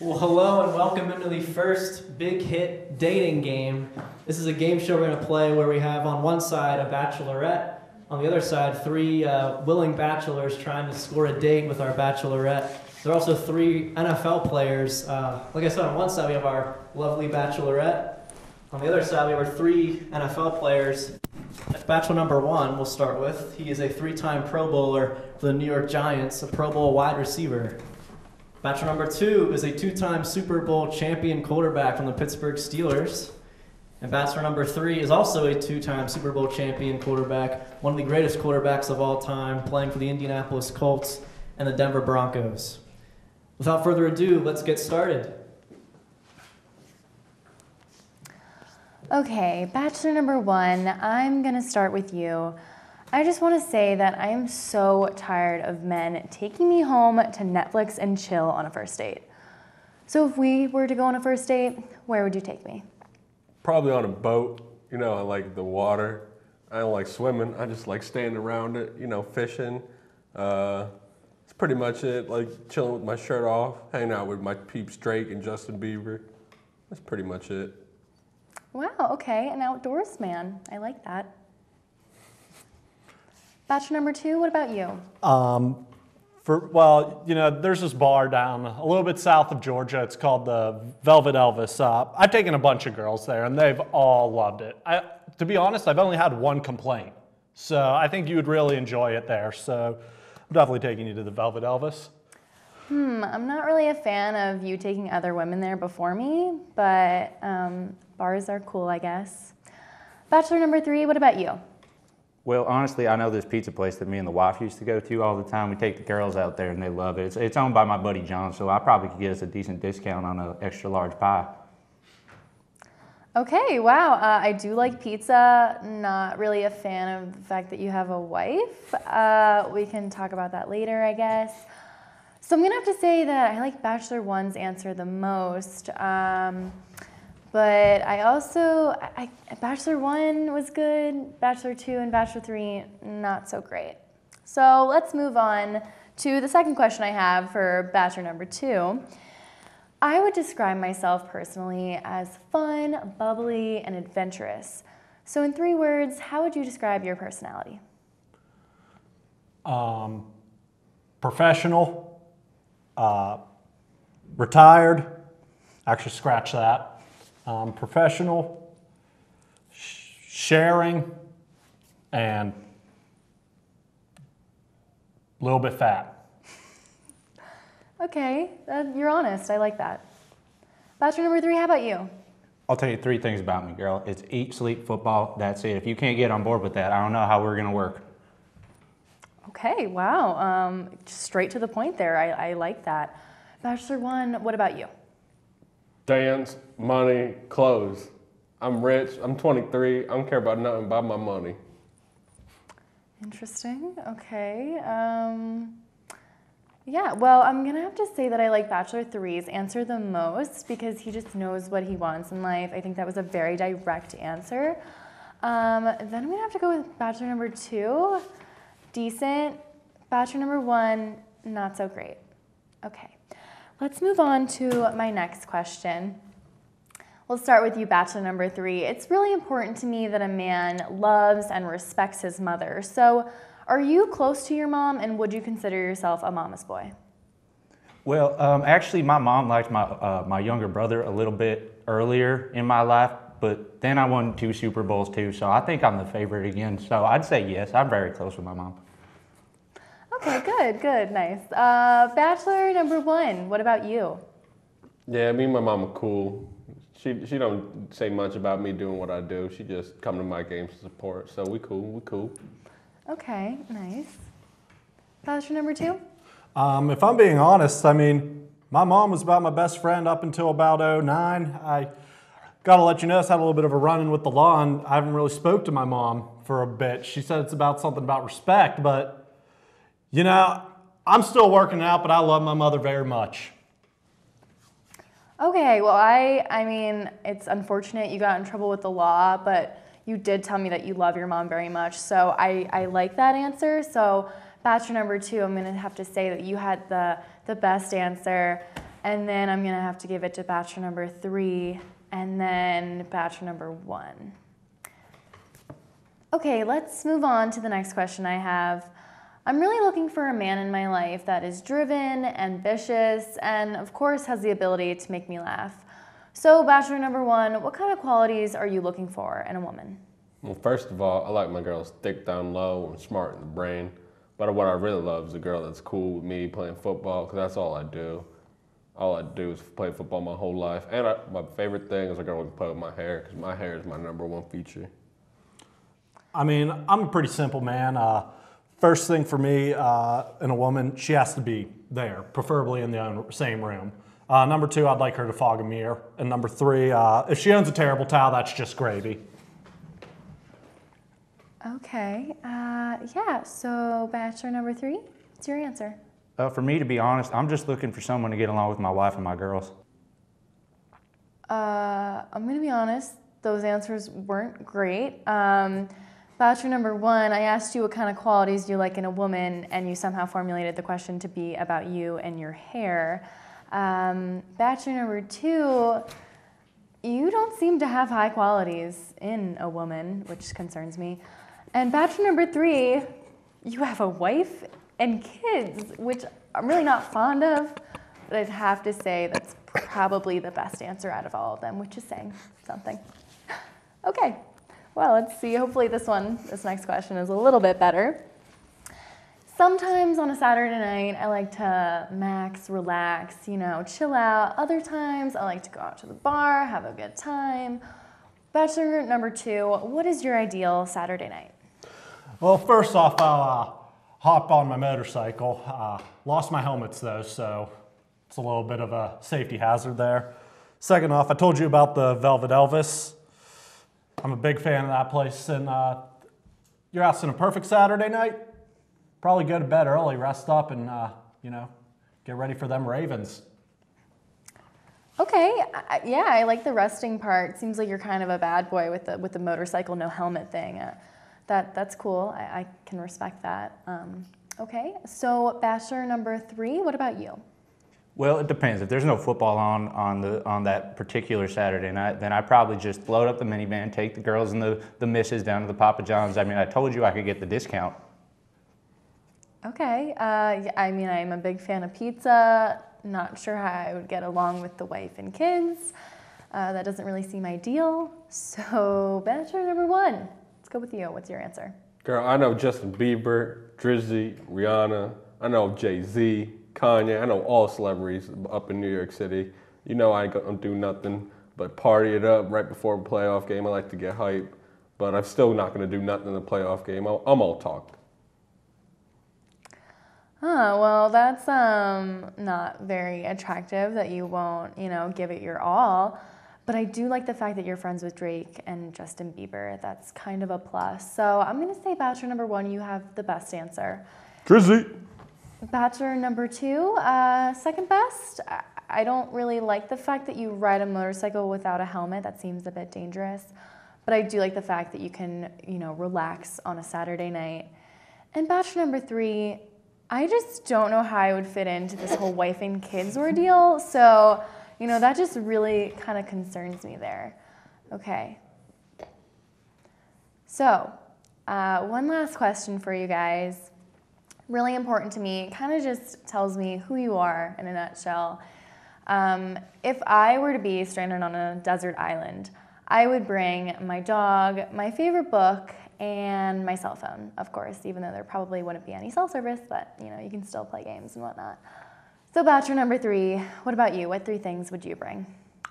Well, hello and welcome into the first big hit dating game. This is a game show we're going to play where we have on one side a bachelorette, on the other side three uh, willing bachelors trying to score a date with our bachelorette. There are also three NFL players. Uh, like I said, on one side we have our lovely bachelorette. On the other side we have our three NFL players. Bachelor number one, we'll start with. He is a three-time Pro Bowler for the New York Giants, a Pro Bowl wide receiver. Bachelor number two is a two-time Super Bowl champion quarterback from the Pittsburgh Steelers. Bachelor number three is also a two-time Super Bowl champion quarterback, one of the greatest quarterbacks of all time, playing for the Indianapolis Colts and the Denver Broncos. Without further ado, let's get started. Okay, bachelor number one, I'm gonna start with you. I just wanna say that I am so tired of men taking me home to Netflix and chill on a first date. So if we were to go on a first date, where would you take me? Probably on a boat. You know, I like the water. I don't like swimming. I just like standing around it, you know, fishing. Uh, that's pretty much it. Like chilling with my shirt off, hanging out with my peeps Drake and Justin Bieber. That's pretty much it. Wow, okay, an outdoors man. I like that. Bachelor number two, what about you? Um, for well, you know, there's this bar down a little bit south of Georgia. It's called the Velvet Elvis. Uh, I've taken a bunch of girls there, and they've all loved it. I, to be honest, I've only had one complaint, so I think you would really enjoy it there. So, I'm definitely taking you to the Velvet Elvis. Hmm, I'm not really a fan of you taking other women there before me, but um, bars are cool, I guess. Bachelor number three, what about you? Well, honestly, I know this pizza place that me and the wife used to go to all the time. We take the girls out there and they love it. It's, it's owned by my buddy John, so I probably could get us a decent discount on an extra large pie. Okay, wow. Uh, I do like pizza. Not really a fan of the fact that you have a wife. Uh, we can talk about that later, I guess. So I'm gonna have to say that I like Bachelor One's answer the most. Um, but I also, I, Bachelor One was good. Bachelor Two and Bachelor Three, not so great. So let's move on to the second question I have for Bachelor number two. I would describe myself personally as fun, bubbly, and adventurous. So, in three words, how would you describe your personality? Um, professional, uh, retired. Actually, scratch that. Um, professional, sh- sharing, and a little bit fat. Okay, uh, you're honest. I like that. Bachelor number three, how about you? I'll tell you three things about me, girl. It's eat, sleep, football. That's it. If you can't get on board with that, I don't know how we're gonna work. Okay, wow. Um, straight to the point there. I, I like that. Bachelor one, what about you? Dance, money, clothes. I'm rich. I'm 23. I don't care about nothing but my money. Interesting. Okay. Um, yeah, well, I'm to have to say that I like Bachelor 3's answer the most because he just knows what he wants in life. I think that was a very direct answer. Um, then I'm to have to go with Bachelor number two. Decent. Bachelor number one, not so great. Okay. Let's move on to my next question. We'll start with you, Bachelor number three. It's really important to me that a man loves and respects his mother. So, are you close to your mom and would you consider yourself a mama's boy? Well, um, actually, my mom liked my uh, my younger brother a little bit earlier in my life, but then I won two Super Bowls too, so I think I'm the favorite again. So I'd say yes. I'm very close with my mom. Okay, good, good, nice. Uh, bachelor number one, what about you? Yeah, me and my mom are cool. She she don't say much about me doing what I do. She just come to my games to support. So we cool, we cool. Okay, nice. Bachelor number two? Um, if I'm being honest, I mean, my mom was about my best friend up until about 09. I gotta let you know, I had a little bit of a run-in with the law, and I haven't really spoke to my mom for a bit. She said it's about something about respect, but you know, I'm still working out, but I love my mother very much. Okay, well, I, I mean, it's unfortunate you got in trouble with the law, but you did tell me that you love your mom very much. So I, I like that answer. So bachelor number two, I'm gonna have to say that you had the, the best answer. And then I'm gonna have to give it to bachelor number three, and then bachelor number one. Okay, let's move on to the next question I have. I'm really looking for a man in my life that is driven, ambitious, and of course has the ability to make me laugh. So, Bachelor number one, what kind of qualities are you looking for in a woman? Well, first of all, I like my girls thick down low and smart in the brain. But what I really love is a girl that's cool with me playing football, because that's all I do. All I do is play football my whole life. And I, my favorite thing is a girl who can play with my hair, because my hair is my number one feature. I mean, I'm a pretty simple man. Uh, first thing for me uh, in a woman, she has to be there, preferably in the same room. Uh, number two, I'd like her to fog a mirror. And number three, uh, if she owns a terrible towel, that's just gravy. Okay, uh, yeah, so Bachelor number three, what's your answer? Uh, for me, to be honest, I'm just looking for someone to get along with my wife and my girls. Uh, I'm gonna be honest, those answers weren't great. Um, bachelor number one, I asked you what kind of qualities you like in a woman, and you somehow formulated the question to be about you and your hair. Um, number two, you don't seem to have high qualities in a woman, which concerns me. And bachelor number three, you have a wife and kids, which I'm really not fond of, but I'd have to say that's probably the best answer out of all of them, which is saying something. Okay, well, let's see. Hopefully, this one, this next question is a little bit better. Sometimes on a Saturday night, I like to max, relax, you know, chill out. Other times, I like to go out to the bar, have a good time. Bachelor number two, what is your ideal Saturday night? Well, first off, I'll uh, hop on my motorcycle. Uh, lost my helmets though, so it's a little bit of a safety hazard there. Second off, I told you about the Velvet Elvis. I'm a big fan of that place, and uh, you're asking a perfect Saturday night. Probably go to bed early, rest up, and uh, you know, get ready for them Ravens. Okay, I, yeah, I like the resting part. Seems like you're kind of a bad boy with the with the motorcycle no helmet thing. Uh, that that's cool. I, I can respect that. Um, okay, so bachelor number three. What about you? Well, it depends. If there's no football on on the on that particular Saturday night, then I probably just load up the minivan, take the girls and the the misses down to the Papa John's. I mean, I told you I could get the discount. Okay, uh, I mean, I'm a big fan of pizza. Not sure how I would get along with the wife and kids. Uh, that doesn't really seem ideal. So, bachelor number one. Let's go with you. What's your answer? Girl, I know Justin Bieber, Drizzy, Rihanna. I know Jay Z, Kanye. I know all celebrities up in New York City. You know I gonna do nothing but party it up right before a playoff game. I like to get hype, but I'm still not gonna do nothing in the playoff game. I'm I'm all talk. Huh, well, that's um, not very attractive that you won't, you know, give it your all. But I do like the fact that you're friends with Drake and Justin Bieber. That's kind of a plus. So I'm going to say bachelor number one, you have the best answer. Drizzy. Bachelor number two, uh, second best. I- don't really like the fact that you ride a motorcycle without a helmet. That seems a bit dangerous. But I do like the fact that you can, you know, relax on a Saturday night. And bachelor number three, I just don't know how I would fit into this whole wife and kids ordeal. So, you know, that just really kind of concerns me there. Okay. So, uh, one last question for you guys. Really important to me. Kind of just tells me who you are in a nutshell. Um, if I were to be stranded on a desert island, I would bring my dog, my favorite book, and my cell phone, of course, even though there probably wouldn't be any cell service, but you know, you can still play games and whatnot. So bachelor number three, what about you? What three things would you bring?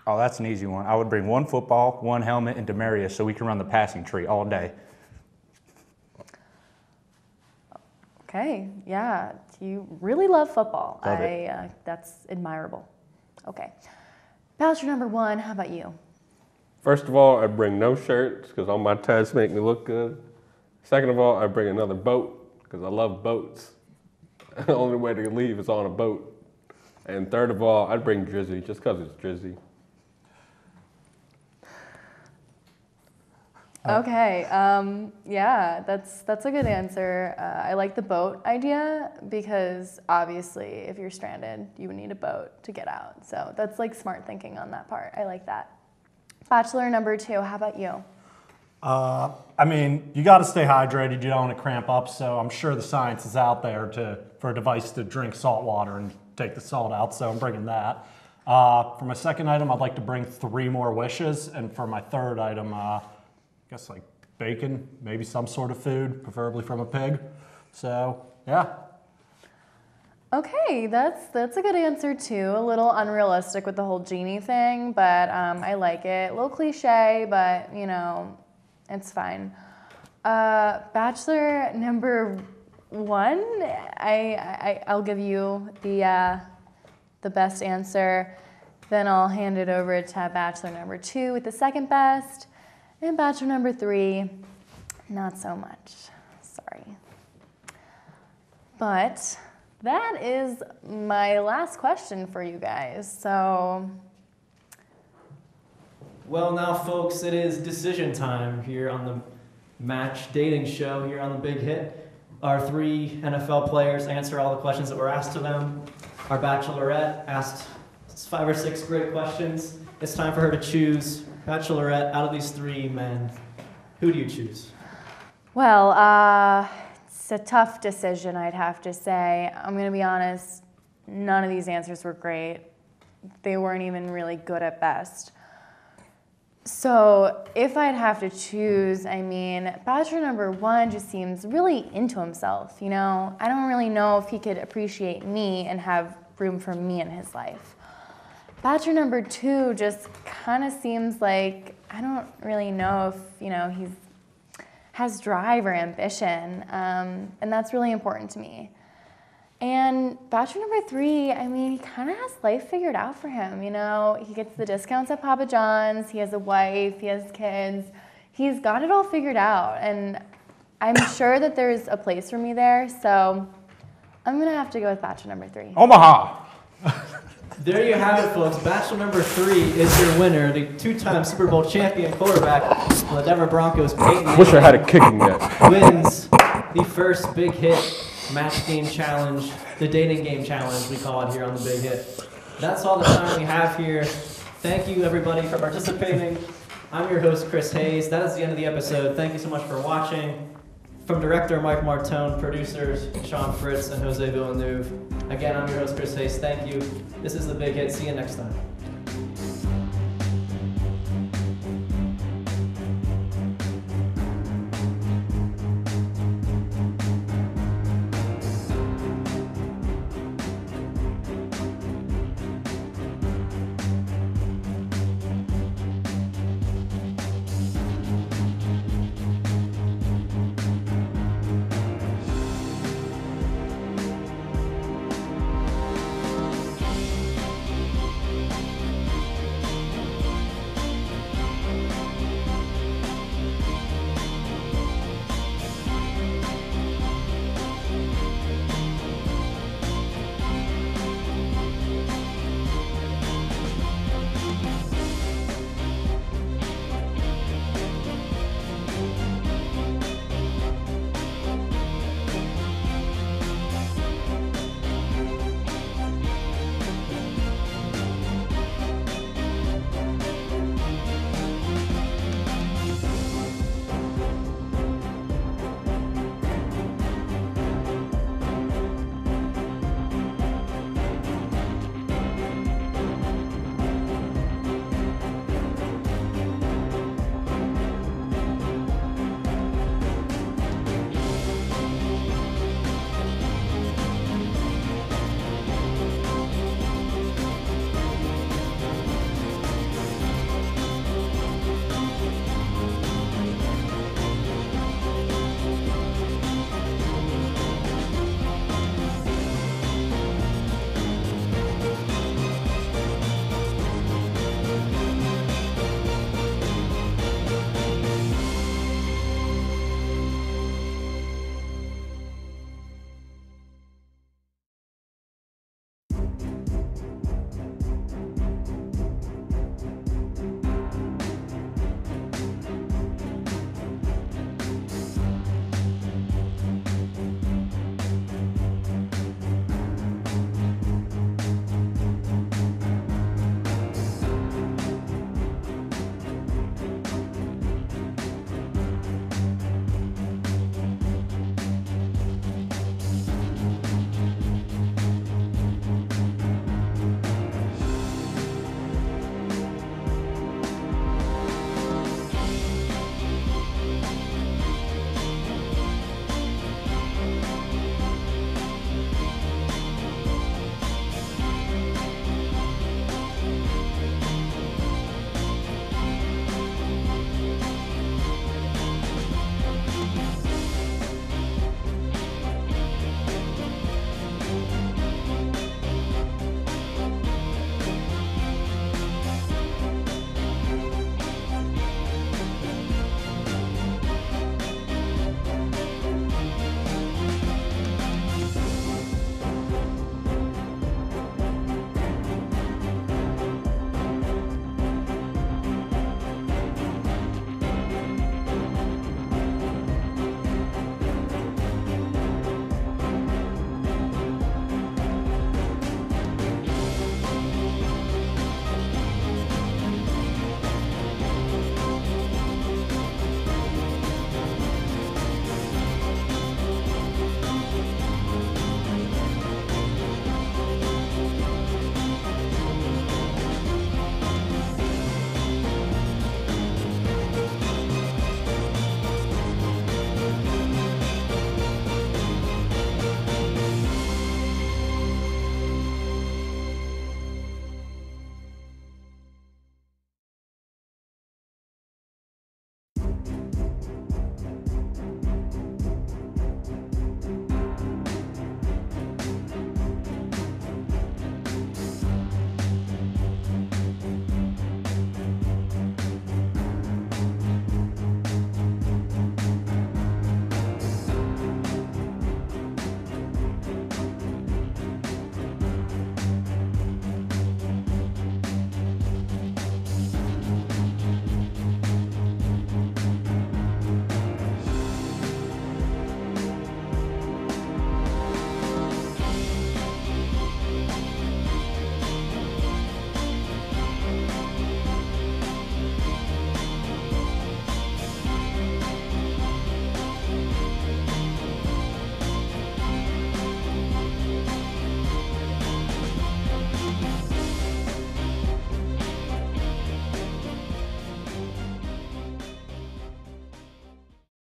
Oh, that's an easy one. I would bring one football, one helmet, and Demaryius so we can run the passing tree all day. Okay, yeah, you really love football. Love I. Uh, that's admirable. Okay. Bachelor number one, how about you? First of all, I bring no shirts because all my tats make me look good. Second of all, I bring another boat because I love boats. the only way to leave is on a boat. And third of all, I'd bring Drizzy just because it's Drizzy. Okay, um, yeah, that's that's a good answer. Uh, I like the boat idea because obviously, if you're stranded, you would need a boat to get out. So that's like smart thinking on that part. I like that. Bachelor number two, how about you? Uh, I mean, you got to stay hydrated. You don't want to cramp up. So I'm sure the science is out there to for a device to drink salt water and take the salt out. So I'm bringing that. Uh, for my second item, I'd like to bring three more wishes, and for my third item, uh, guess like bacon, maybe some sort of food, preferably from a pig. So yeah, Okay, that's that's a good answer too. A little unrealistic with the whole genie thing, but um, I like it. A little cliche, but you know, it's fine. Uh, bachelor number one, I, I I'll give you the uh, the best answer. Then I'll hand it over to bachelor number two with the second best, and bachelor number three, not so much. Sorry. But that is my last question for you guys. So, Well, now, folks, it is decision time here on the Match Dating Show here on the Big Hit. Our three NFL players answer all the questions that were asked to them. Our Bachelorette asked five or six great questions. It's time for her to choose. Bachelorette, out of these three men, who do you choose? well, uh, it's a tough decision, I'd have to say. I'm going to be honest, none of these answers were great. They weren't even really good at best. So, if I'd have to choose, I mean, Bachelor number one just seems really into himself, you know? I don't really know if he could appreciate me and have room for me in his life. Bachelor number two just kind of seems like I don't really know if, you know, he's has drive or ambition, um, and that's really important to me. And bachelor number three, I mean, he kind of has life figured out for him. You know, he gets the discounts at Papa John's, he has a wife, he has kids. He's got it all figured out, and I'm sure that there's a place for me there. So I'm gonna have to go with bachelor number three. Omaha. There you have it, folks. Bachelor number three is your winner, the two-time Super Bowl champion quarterback the Denver Broncos, Peyton Wish I had a kicking net. wins the first big hit match game challenge, the dating game challenge we call it here on the Big Hit. That's all the time we have here. Thank you everybody for participating. I'm your host Chris Hayes. That is the end of the episode. Thank you so much for watching. From director Mike Martone, producers Sean Fritz and Jose Villanueva. Again, I'm your host Chris Hayes. Thank you. This is the Big Hit. See you next time.